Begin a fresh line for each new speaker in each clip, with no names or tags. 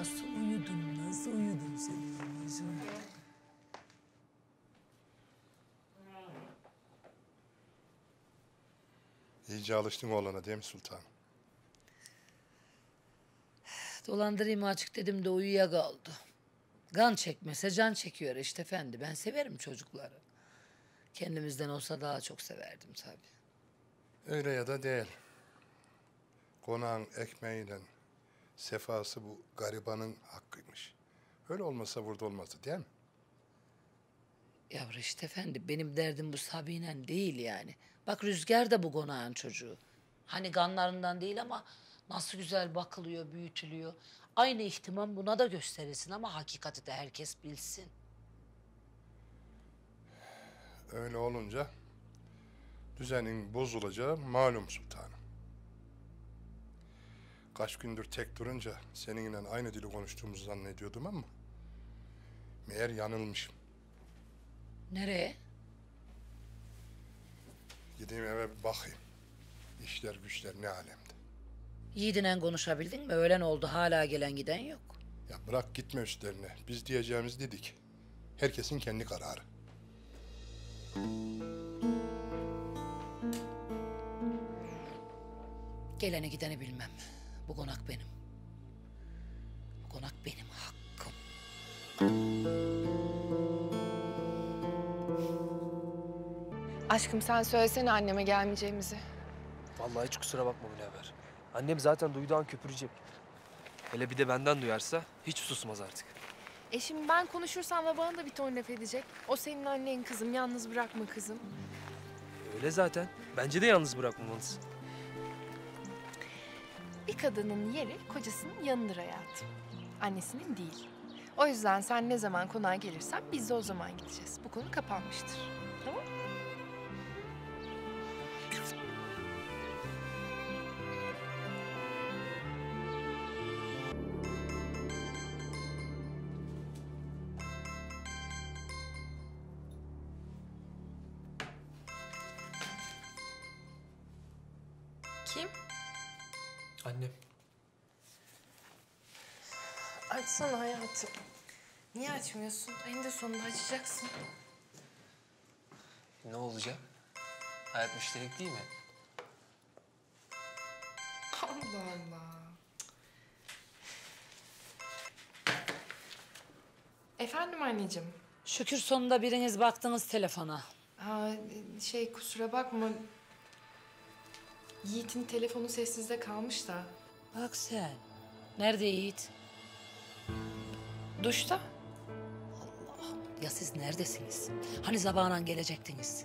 Nasıl uyudun, nasıl uyudun sen anneciğim?
İyice alıştın oğlana değil mi sultanım?
Dolandırayım açık dedim de uyuyakaldı. Gan çekmese can çekiyor işte efendi. Ben severim çocukları. Kendimizden olsa daha çok severdim tabii.
Öyle ya da değil. Konağın ekmeğiyle sefası bu garibanın hakkıymış. Öyle olmasa burada olmazdı değil mi?
Yavru işte efendi benim derdim bu Sabi'yle değil yani. Bak Rüzgar da bu konağın çocuğu. Hani ganlarından değil ama nasıl güzel bakılıyor, büyütülüyor. Aynı ihtimam buna da gösterilsin ama hakikati de herkes bilsin.
Öyle olunca düzenin bozulacağı malum sultanım. Kaç gündür tek durunca seninle aynı dili konuştuğumuzu zannediyordum ama meğer yanılmışım.
Nereye?
Gideyim eve bir bakayım. İşler güçler ne alemde.
Yiğidinen konuşabildin mi? Öğlen oldu hala gelen giden yok.
Ya bırak gitme üstlerine. Biz diyeceğimiz dedik. Herkesin kendi kararı.
Geleni gideni bilmem. Bu konak benim. Bu konak benim hakkım.
Aşkım sen söylesene anneme gelmeyeceğimizi.
Vallahi hiç kusura bakma Münevver. Annem zaten duyduğu an köpürecek. Hele bir de benden duyarsa hiç susmaz artık.
E şimdi ben konuşursam da bana da bir ton laf edecek. O senin annen kızım, yalnız bırakma kızım.
Öyle zaten. Bence de yalnız bırakmamalısın.
Bir kadının yeri kocasının yanıdır hayatım. Annesinin değil. O yüzden sen ne zaman konağa gelirsen biz de o zaman gideceğiz. Bu konu kapanmıştır. Tamam Kim?
Annem.
Açsana hayatım. Niye açmıyorsun? Eninde sonunda açacaksın.
Ne olacak? Hayat müşterek değil mi?
Allah Allah. Efendim anneciğim.
Şükür sonunda biriniz baktınız telefona.
Ha, şey kusura bakma. Yiğit'in telefonu sessizde kalmış da.
Bak sen. Nerede Yiğit?
Duşta.
Ya siz neredesiniz? Hani zabanan gelecektiniz?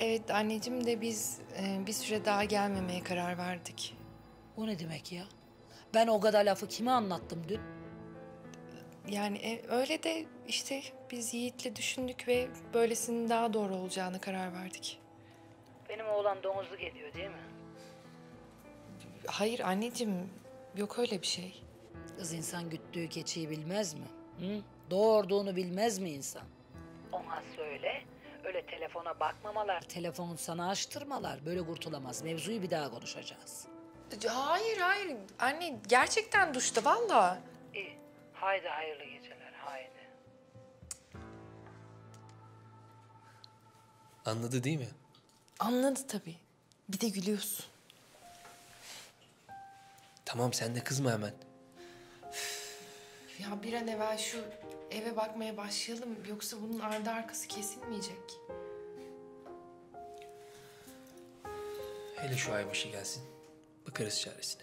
Evet anneciğim de biz e, bir süre daha gelmemeye karar verdik.
O ne demek ya? Ben o kadar lafı kime anlattım dün?
Yani e, öyle de işte biz Yiğit'le düşündük ve böylesinin daha doğru olacağını karar verdik.
Benim oğlan domuzluk ediyor değil mi?
Hayır anneciğim yok öyle bir şey.
Kız insan güttüğü keçiyi bilmez mi? Hı? Doğurduğunu bilmez mi insan? Ona söyle. Öyle telefona bakmamalar, telefonu sana açtırmalar. Böyle kurtulamaz. Mevzuyu bir daha konuşacağız.
Hayır hayır anne gerçekten duşta valla.
İyi. Haydi hayırlı geceler. Haydi.
Anladı değil mi?
Anladı tabii. Bir de gülüyorsun.
Tamam sen de kızma hemen.
Ya bir an evvel şu eve bakmaya başlayalım yoksa bunun ardı arkası kesilmeyecek.
Hele şu aybaşı gelsin. Bakarız çaresine.